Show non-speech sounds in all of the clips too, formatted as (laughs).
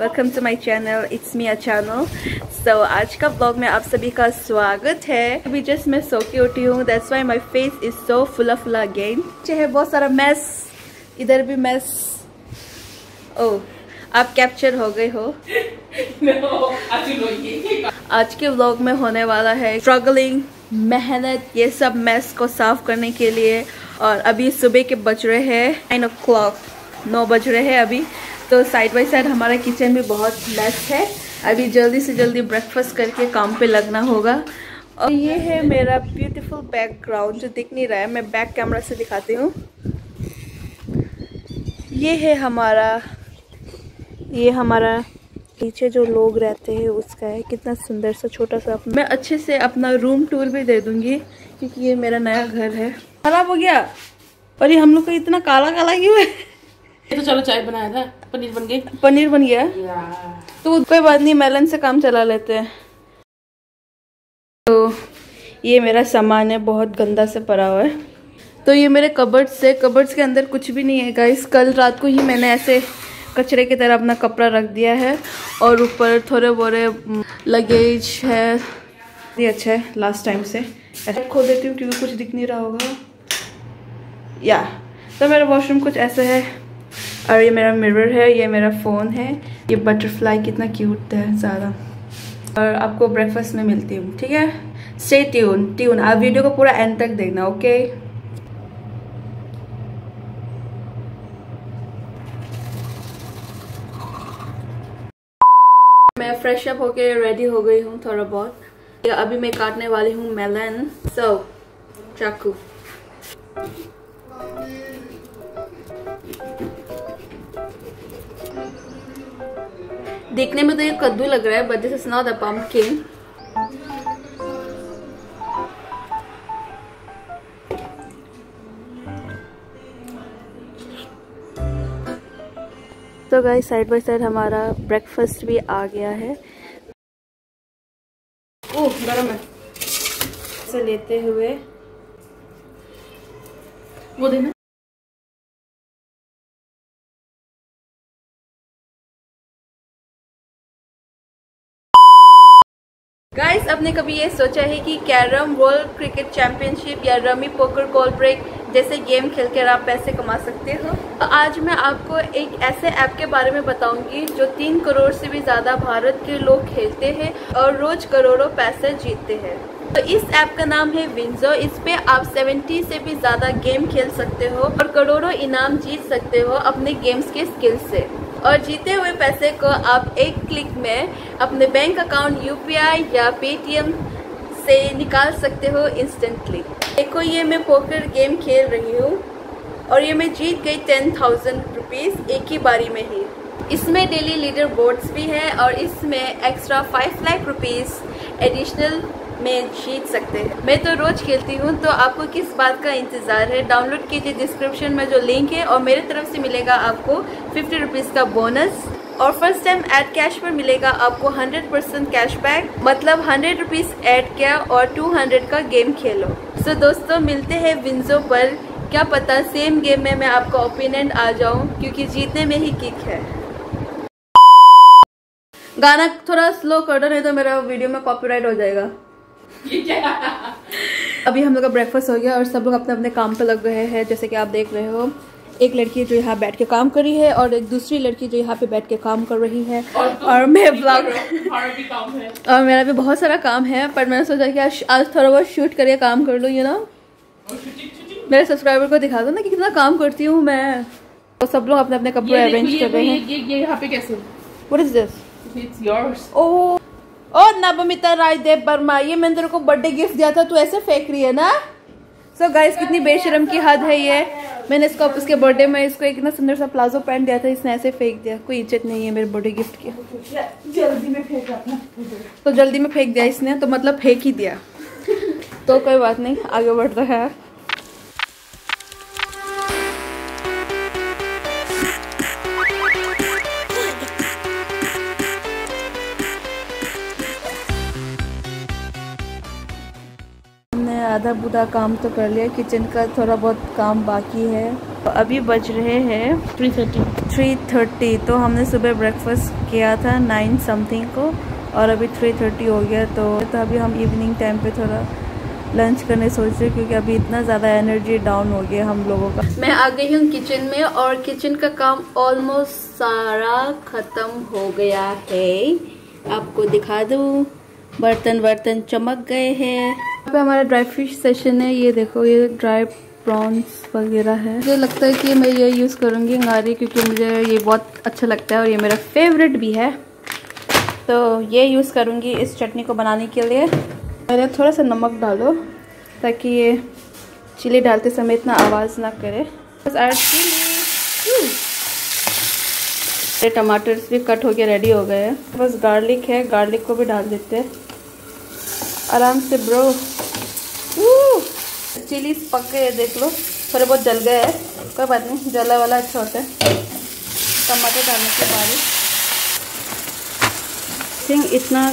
Welcome to my channel it's me a channel so आज का blog में आप सभी का स्वागत है। अभी जस्ट मैं सो के उठी हूँ that's why my face is so फुला फुला अगेन है बहुत सारा मैस इधर भी मैस ओह आप कैप्चर हो गए हो। (laughs) No, आज के ब्लॉग में होने वाला है स्ट्रगलिंग मेहनत ये सब मैस को साफ़ करने के लिए। और अभी सुबह के बज रहे हैं नाइन ओ क्लॉक नौ बज रहे हैं अभी। तो साइड बाई साइड हमारा किचन भी बहुत मैस है। अभी जल्दी से जल्दी ब्रेकफास्ट करके काम पे लगना होगा। और ये है मेरा ब्यूटीफुल बैकग्राउंड जो दिख नहीं रहा है। मैं बैक कैमरा से दिखाती हूँ। ये है हमारा, ये हमारा पीछे जो लोग रहते हैं उसका है। कितना सुंदर सा छोटा सा मैं अच्छे से अपना रूम टूर भी दे दूँगी, क्योंकि ये मेरा नया घर है। खराब हो गया? और ये हम लोग का इतना काला काला क्यों है? तो चलो चाय बनाया था। पनीर बन गई पनीर बन गया? तो कोई बात नहीं मेलन से काम चला लेते हैं। तो ये मेरा सामान है बहुत गंदा से पड़ा हुआ है। तो ये मेरे कबर्ड से कबर्ड्स के अंदर कुछ भी नहीं है गाइस कल रात को ही मैंने ऐसे कचरे की तरह अपना कपड़ा रख दिया है और ऊपर थोड़े बोरे लगेज है। ये अच्छा है लास्ट टाइम से। ऐसे खो देती हूँ क्योंकि कुछ दिख नहीं रहा होगा। या तो मेरा वॉशरूम कुछ ऐसे है। और ये मेरा मिरर है, ये मेरा फ़ोन है। ये बटरफ्लाई कितना क्यूट है ज़्यादा और आपको ब्रेकफास्ट में मिलती हूँ, ठीक है? स्टे ट्यून ट्यून आप वीडियो को पूरा एंड तक देखना ओके मैं फ्रेश अप होके रेडी हो गई हूँ थोड़ा बहुत। अभी मैं काटने वाली हूँ मेलन सो चाकू। देखने में तो ये कद्दू लग रहा है but this is not a pumpkin तो गाइस साइड बाय साइड हमारा ब्रेकफास्ट भी आ गया है। ओह, गरम है। से लेते हुए। वो देना गाइस आपने कभी ये सोचा है कि कैरम वर्ल्ड क्रिकेट चैंपियनशिप या रमी पोकर कॉल ब्रेक जैसे गेम खेलकर आप पैसे कमा सकते हो? तो आज मैं आपको एक ऐसे ऐप के बारे में बताऊँगी जो तीन करोड़ से भी ज़्यादा भारत के लोग खेलते हैं और रोज करोड़ों पैसे जीतते हैं। तो इस ऐप का नाम है विंजो इस पे आप 70 से भी ज़्यादा गेम खेल सकते हो और करोड़ों इनाम जीत सकते हो अपने गेम्स के स्किल से। और जीते हुए पैसे को आप एक क्लिक में अपने बैंक अकाउंट यूपीआई या पेटीएम से निकाल सकते हो इंस्टेंटली देखो, ये मैं पोकर गेम खेल रही हूँ और ये मैं जीत गई टेन थाउज़ेंड रुपीज़ एक ही बारी में ही। इसमें डेली लीडर बोर्ड्स भी है और इसमें extra five lakh rupees additional में जीत सकते हैं। मैं तो रोज खेलती हूँ तो आपको किस बात का इंतज़ार है? डाउनलोड कीजिए डिस्क्रिप्शन में जो लिंक है और मेरे तरफ़ से मिलेगा आपको फिफ्टी रुपीज़ का बोनस और फ़र्स्ट टाइम एड कैश पर मिलेगा आपको 100 परसेंट कैशबैक मतलब हंड्रेड रुपीज़ एड किया और 200 का गेम खेलो। सो so, दोस्तों मिलते हैं विंजो पर। क्या पता सेम गेम में मैं आपका ओपिनियन आ जाऊँ क्योंकि जीतने में ही किक है। गाना थोड़ा स्लो कर दो नहीं तो मेरा वीडियो में कॉपीराइट हो जाएगा। (laughs) अभी हम लोग का ब्रेकफास्ट हो गया और सब लोग अपने अपने काम पे लग रहे हैं। जैसे कि आप देख रहे हो एक लड़की जो यहाँ बैठ के काम कर रही है और एक दूसरी लड़की जो यहाँ पे बैठ के काम कर रही है। और, और मैं ब्लॉग (laughs) और मेरा भी बहुत सारा काम है पर मैंने सोचा कि आज आज थोड़ा बहुत शूट करके काम कर लूँ यू नो मेरे सब्सक्राइबर को दिखा दो ना कि कितना काम करती हूँ मैं। तो सब लोग अपने अपने कपड़े अरेंज कर रहे हैं। ये ये यहाँ पे कैसे? What is this it's yours oh और नबमिता राजदेव वर्मा ये मैंने तेरे को बर्थडे गिफ्ट दिया था तू ऐसे फेंक रही है ना? सो so गाइस कितनी बेशरम की हद है ये। मैंने इसको उसके बर्थडे में इसको एक इतना सुंदर सा प्लाजो पहन दिया था इसने ऐसे फेंक दिया। कोई इज़्ज़त नहीं है मेरे बर्थडे गिफ्ट की। जल्दी में फेंक तो जल्दी में फेंक दिया इसने तो मतलब फेंक ही दिया। तो कोई बात नहीं आगे बढ़ता है। आधा बुधा काम तो कर लिया किचन का थोड़ा बहुत काम बाकी है। अभी बज रहे हैं थ्री थर्टी थ्री थर्टी तो हमने सुबह ब्रेकफास्ट किया था नाइन समथिंग को और अभी थ्री थर्टी हो गया तो तो अभी हम इवनिंग टाइम पे थोड़ा लंच करने सोच रहे क्योंकि अभी इतना ज़्यादा एनर्जी डाउन हो गया हम लोगों का। मैं आ गई हूँ किचन में और किचन का काम ऑलमोस्ट सारा ख़त्म हो गया है। आपको दिखा दूँ बर्तन वर्तन चमक गए हैं। पे हमारा ड्राई फ़िश सेशन है, ये देखो, ये ड्राई प्रॉन्स वगैरह है। मुझे लगता है कि मैं ये यूज़ करूँगी अंगारी क्योंकि मुझे ये बहुत अच्छा लगता है और ये मेरा फेवरेट भी है। तो ये यूज़ करूँगी इस चटनी को बनाने के लिए। पहले थोड़ा सा नमक डालो, ताकि ये चिली डालते समय इतना आवाज़ ना करे। बस ऐड चिली टमाटर भी कट होके रेडी हो गए बस गार्लिक है गार्लिक को भी डाल देते आराम से ब्रो चिली पक गए, देख लो। थोड़े बहुत जल गए हैं। कोई बात नहीं, जला वाला अच्छा होता है। टमाटर डालने के बाद थिंक इतना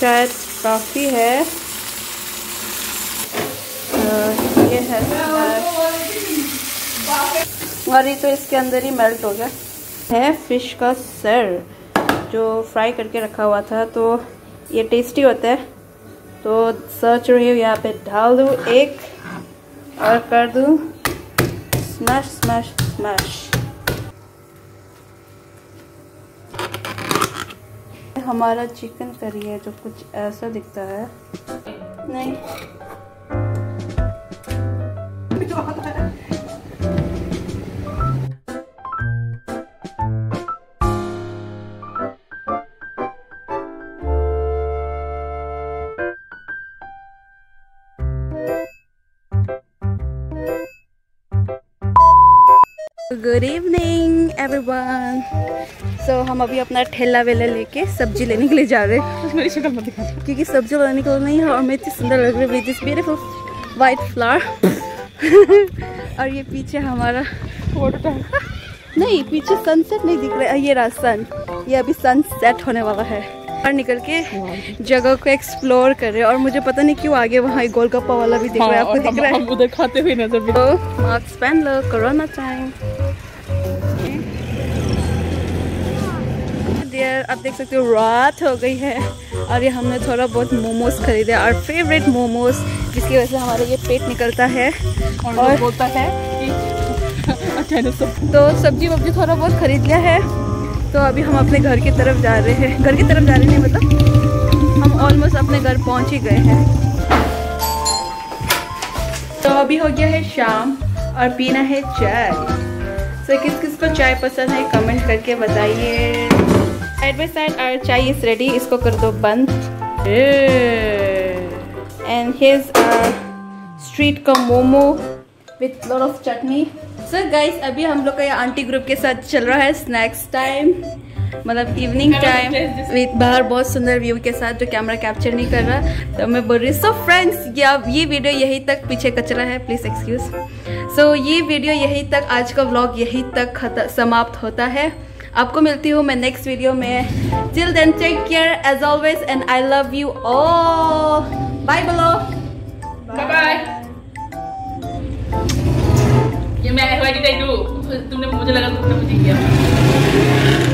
शायद काफ़ी है। ये है और ये तो इसके अंदर ही मेल्ट हो गया। है फ़िश का सर जो फ्राई करके रखा हुआ था तो ये टेस्टी होता है। तो सर्च रही हूँ यहाँ पे, डाल दू एक और कर दू। स्मैश स्मैश स्मैश हमारा चिकन करी है जो कुछ ऐसा दिखता है। नहीं। गुड इवनिंग एवरीवन सो हम अभी अपना ठेला वेला लेके सब्ज़ी लेने के लिए जा रहे हैं। क्योंकि सब्ज़ी लाने को नहीं है और मैं इतनी सुंदर लग रही है। दिस ब्यूटीफुल वाइट फ्लावर और ये पीछे हमारा फ़ोटो (laughs) नहीं पीछे सनसेट नहीं दिख रहा है। ये रहा सन ये अभी सनसेट होने वाला है। और निकल के जगह को एक्सप्लोर कर रहे हैं और मुझे पता नहीं क्यों आगे वहाँ गोलगप्पा वाला भी दिख रहा है आपको दिख रहा है? उधर खाते हुए नज़र तो मास्क पहन लो कोरोना टाइम आप देख सकते हो रात हो गई है। और ये हमने थोड़ा बहुत मोमोज खरीदे और फेवरेट मोमोज जिसकी वजह से हमारा ये पेट निकलता है। और, और बोलता है कि (laughs) तो सब्ज़ी वब्जी थोड़ा बहुत खरीद लिया है। तो अभी हम अपने घर की तरफ़ जा रहे हैं। घर की तरफ़ जा रहे हैं मतलब? हम ऑलमोस्ट अपने घर पहुँच ही गए हैं। तो अभी हो गया है शाम और पीना है चाय। तो किस किस को चाय पसंद है कमेंट करके बताइए। साइड बाई साइड और चाय इज़ रेडी इसको कर दो बंद। एंड हिज स्ट्रीट का momo with lot of chutney. Sir guys अभी हम लोग का ये आंटी ग्रुप के साथ चल रहा है स्नैक्स टाइम मतलब इवनिंग टाइम विथ बाहर बहुत सुंदर व्यू के साथ जो कैमरा कैप्चर नहीं कर रहा तो मैं बोल रही सो फ्रेंड्स या ये वीडियो यही तक पीछे कचरा है प्लीज़ एक्सक्यूज सो ये वीडियो यही तक आज का व्लॉग यही तक समाप्त होता है। आपको मिलती हूँ मैं नेक्स्ट वीडियो में। Till then take care as always and I love you all bye बोलो bye bye Yang main FYD tadi tu. Tu nama macam lagu tu Tu nama macam lagu tu